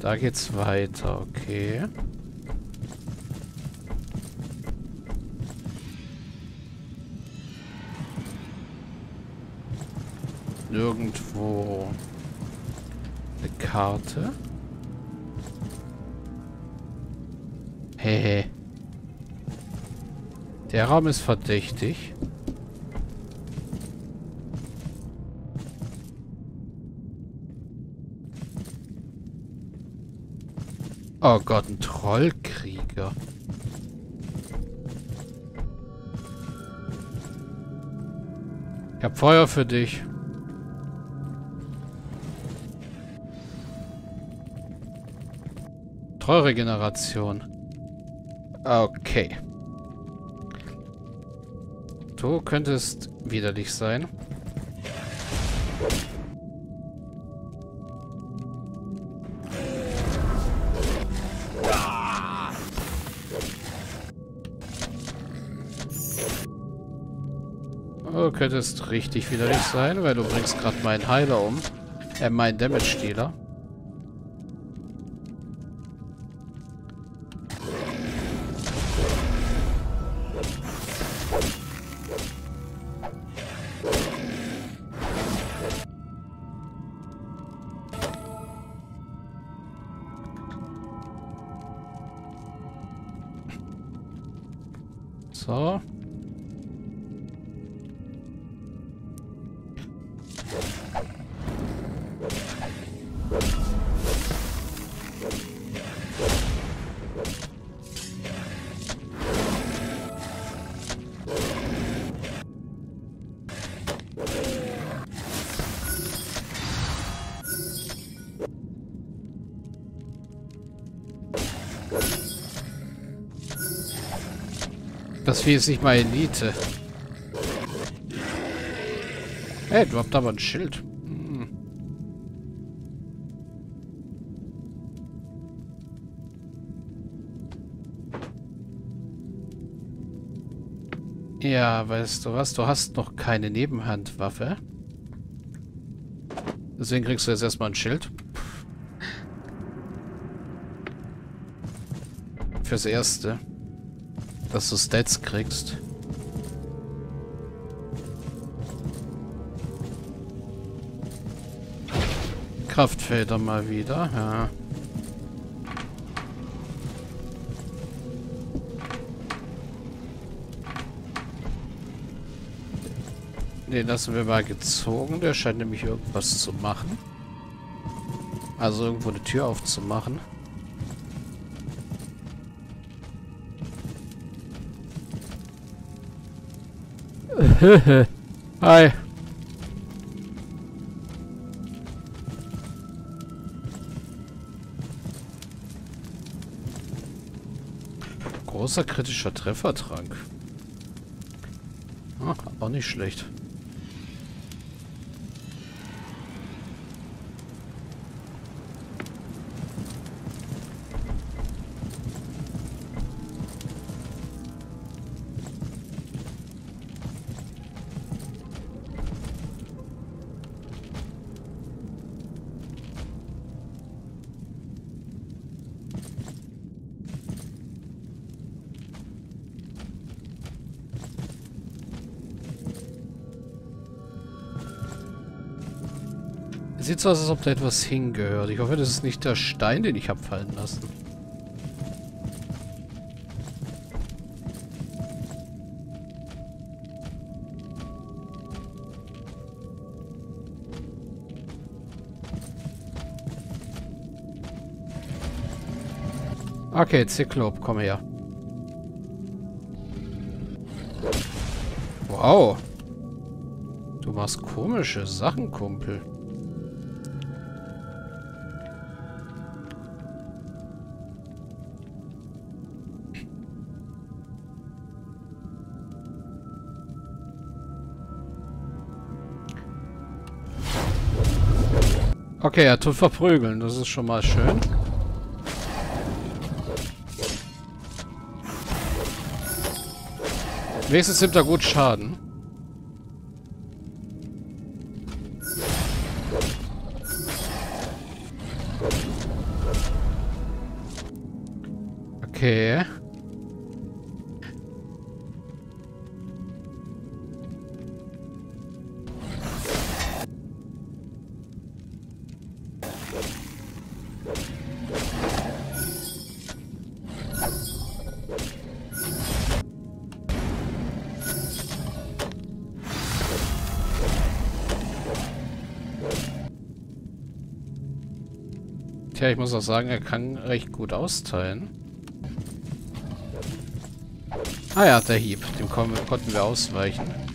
Da geht's weiter, okay. Nirgendwo eine Karte. Hehe. Der Raum ist verdächtig. Oh Gott, ein Trollkrieger. Ich hab Feuer für dich. Trollregeneration. Okay. Du könntest widerlich sein. Könntest richtig widerlich sein, weil du bringst gerade meinen Heiler um. Äh, meinen Damage-Dealer. Das Vieh ist nicht mal Elite. Hey, du habt aber ein Schild. Hm. Ja, weißt du was? Du hast noch keine Nebenhandwaffe. Deswegen kriegst du jetzt erstmal ein Schild. Fürs Erste dass du Stats kriegst. Kraftfelder mal wieder, ja. Den lassen wir mal gezogen. Der scheint nämlich irgendwas zu machen. Also irgendwo eine Tür aufzumachen. Hi. Großer kritischer Treffertrank. Ah, auch nicht schlecht. Sieht so aus, als ob da etwas hingehört. Ich hoffe, das ist nicht der Stein, den ich habe fallen lassen. Okay, Zyklop, komm her. Wow. Du machst komische Sachen, Kumpel. Okay, er tut verprügeln, das ist schon mal schön. Wenigstens nimmt er gut Schaden. Okay. Tja, ich muss auch sagen, er kann recht gut austeilen. Ah ja, der Hieb. Dem konnten wir ausweichen.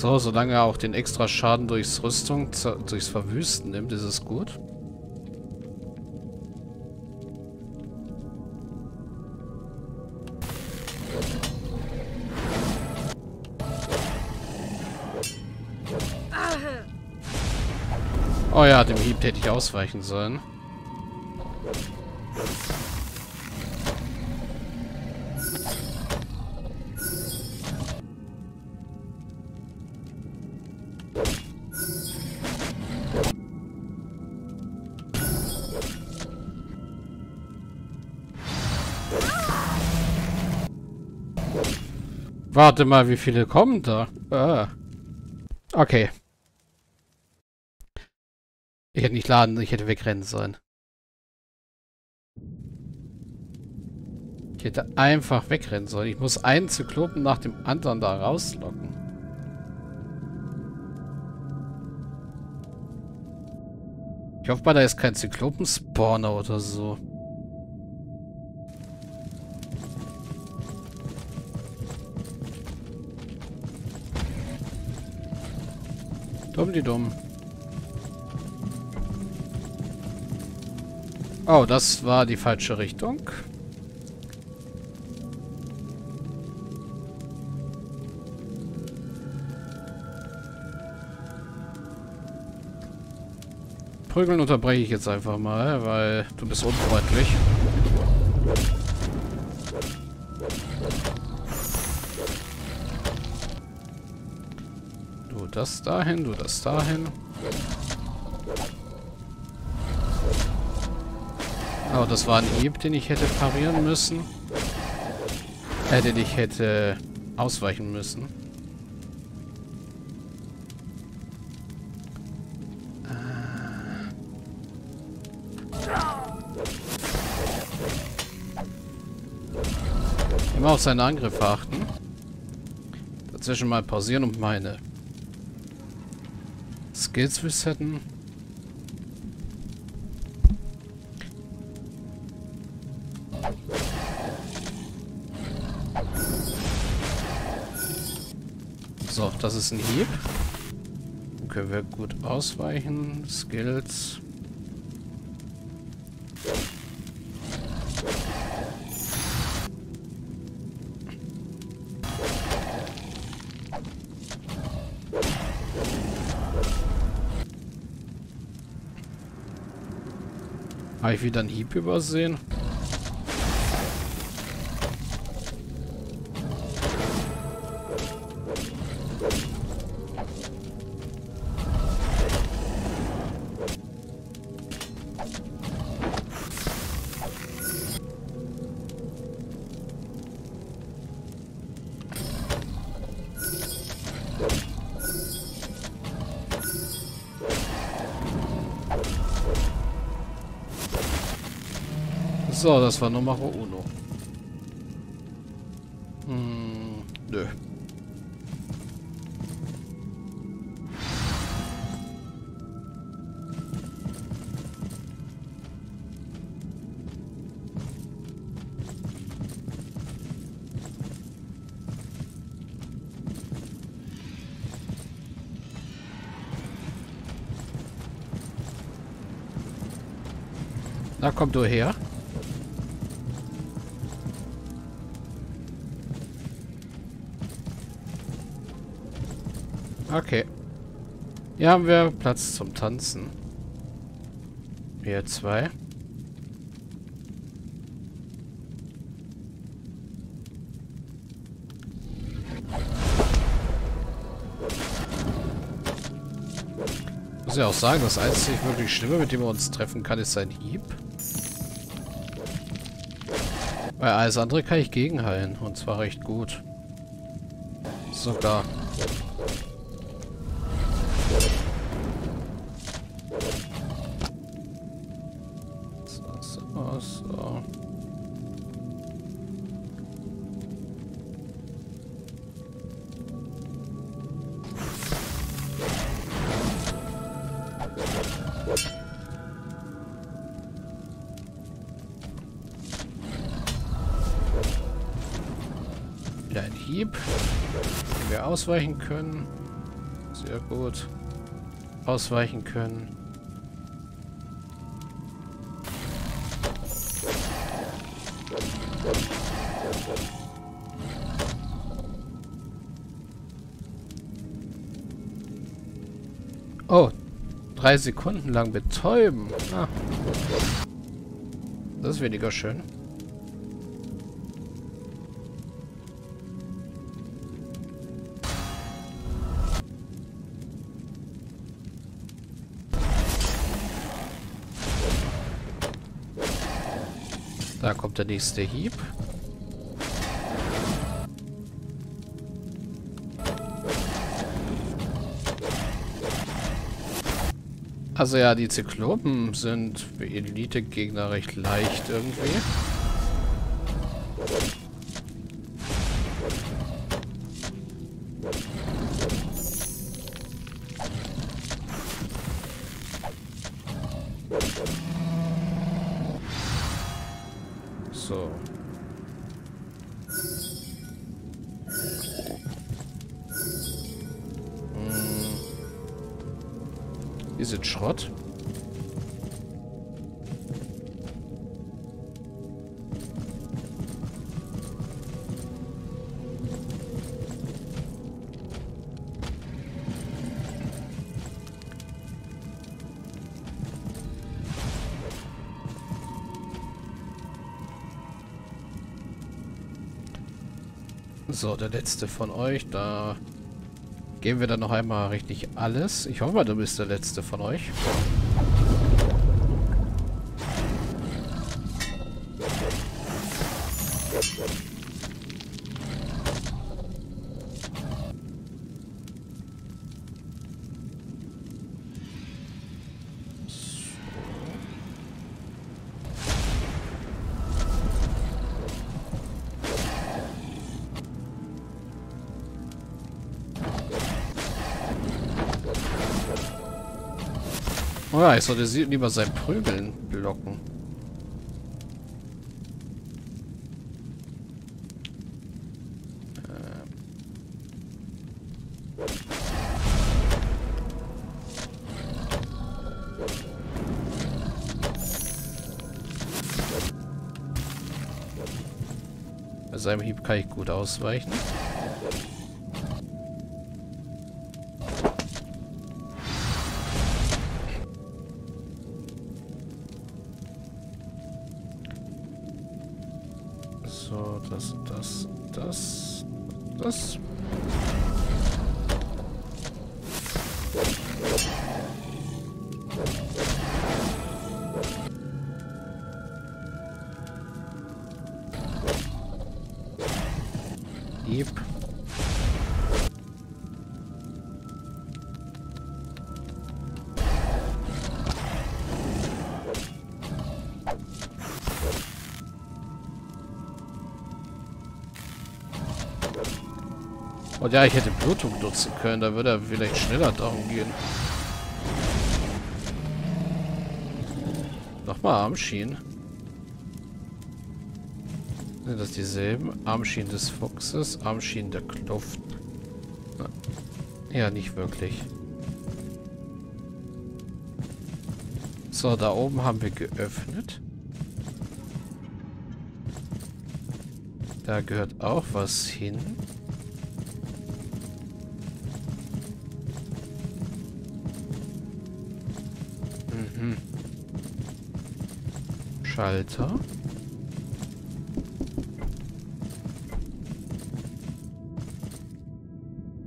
So, solange er auch den extra Schaden durchs Rüstung, durchs Verwüsten nimmt, ist es gut. Oh ja, dem Hieb hätte ich ausweichen sollen. Warte mal, wie viele kommen da? Ah. Okay. Ich hätte nicht laden, ich hätte wegrennen sollen. Ich hätte einfach wegrennen sollen. Ich muss einen Zyklopen nach dem anderen da rauslocken. Ich hoffe mal, da ist kein Zyklopen-Spawner oder so. Dumm die dumm. Oh, das war die falsche Richtung. Prügeln unterbreche ich jetzt einfach mal, weil du bist unfreundlich. Das dahin, du das dahin. Oh, das war ein Hieb, den ich hätte parieren müssen. Äh, den ich hätte ausweichen müssen. Äh. Immer auf seine Angriffe achten. Dazwischen mal pausieren und meine Skills resetten. So, das ist ein Hieb. Können wir gut ausweichen. Skills. Habe ich wieder einen Hieb übersehen? So, das war Nummer uno. Hm, nö. Na, komm du her. Okay. Hier haben wir Platz zum Tanzen. Wir zwei. Muss ja auch sagen, das einzige wirklich Schlimme, mit dem man uns treffen kann, ist sein Hieb. Weil alles andere kann ich gegenheilen. Und zwar recht gut. Sogar. Hieb. Den wir ausweichen können. Sehr gut. Ausweichen können. Oh, drei Sekunden lang betäuben. Ah. Das ist weniger schön. Da kommt der nächste Hieb. Also ja, die Zyklopen sind für Elite-Gegner recht leicht irgendwie. So, der letzte von euch, da Geben wir dann noch einmal richtig alles. Ich hoffe du bist der Letzte von euch. Ja, ich sollte sie lieber sein Prügeln blocken. Bei seinem Hieb kann ich gut ausweichen. Und ja, ich hätte Blutung nutzen können, da würde er vielleicht schneller darum gehen. Nochmal Armschienen. Sind das dieselben? Armschienen des Fuchses, Armschienen der Kluft. Ja, nicht wirklich. So, da oben haben wir geöffnet. Da gehört auch was hin. Schalter.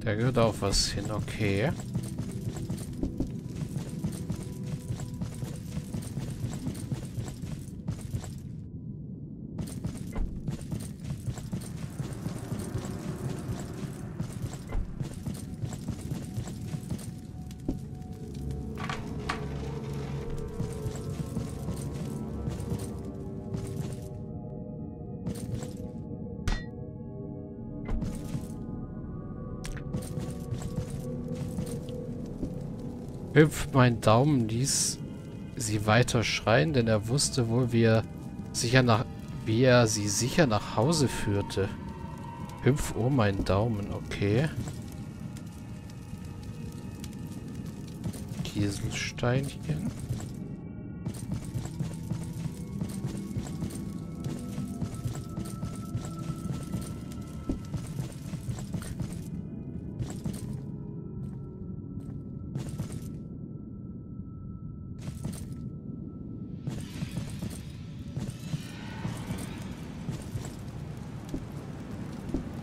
Da gehört auch was hin, okay. Hüpf, mein Daumen ließ sie weiter schreien, denn er wusste wohl, wie er, sicher nach, wie er sie sicher nach Hause führte. Hüpf, oh mein Daumen, okay. Kieselsteinchen.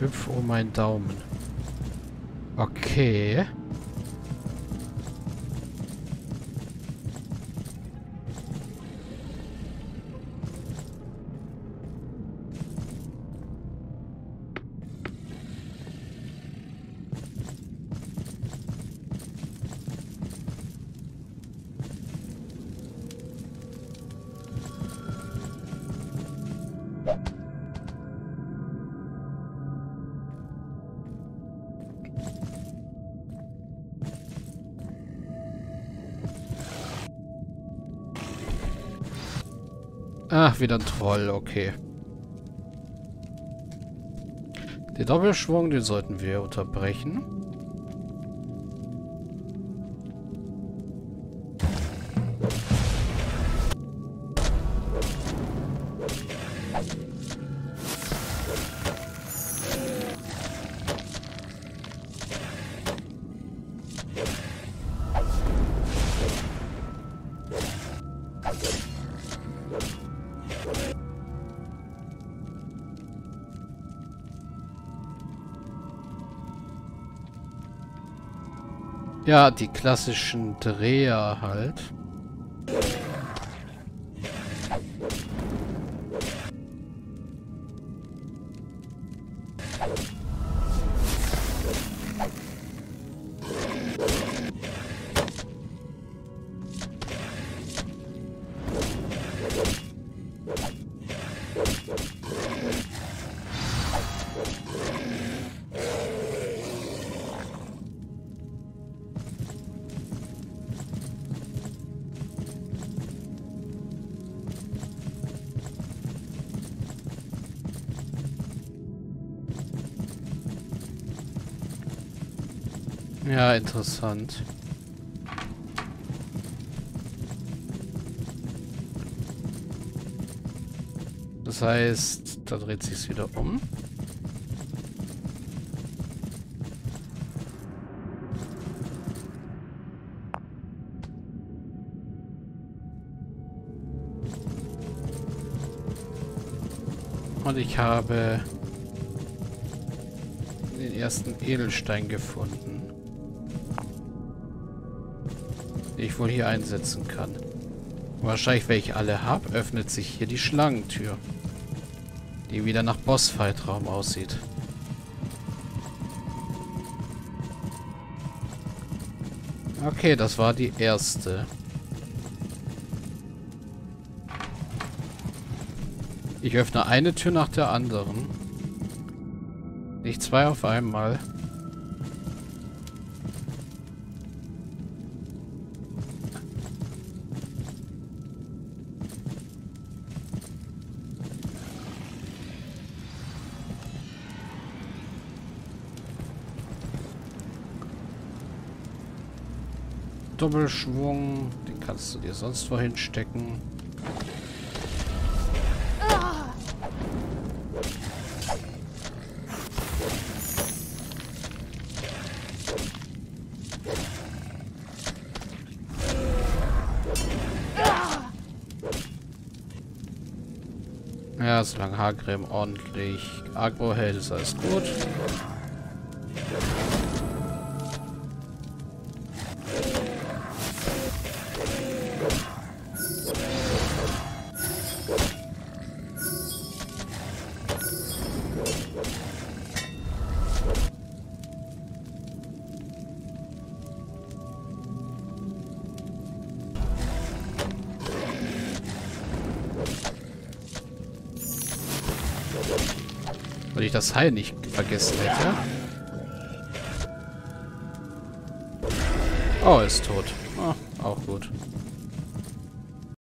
Hüpf um meinen Daumen. Okay. Ach, wieder ein Troll, okay. Den Doppelschwung, den sollten wir unterbrechen. Ja, die klassischen Dreher halt. Ja, interessant. Das heißt, da dreht sich wieder um. Und ich habe den ersten Edelstein gefunden ich wohl hier einsetzen kann. Wahrscheinlich, wenn ich alle habe, öffnet sich hier die Schlangentür. Die wieder nach Bossfight-Raum aussieht. Okay, das war die erste. Ich öffne eine Tür nach der anderen. Nicht zwei auf einmal. Doppelschwung. Den kannst du dir sonst wohin stecken. Ja, solange Haarcreme ordentlich Agro hält, ist alles gut. Das Heil nicht vergessen hätte. Oh, ist tot. Oh. Auch gut.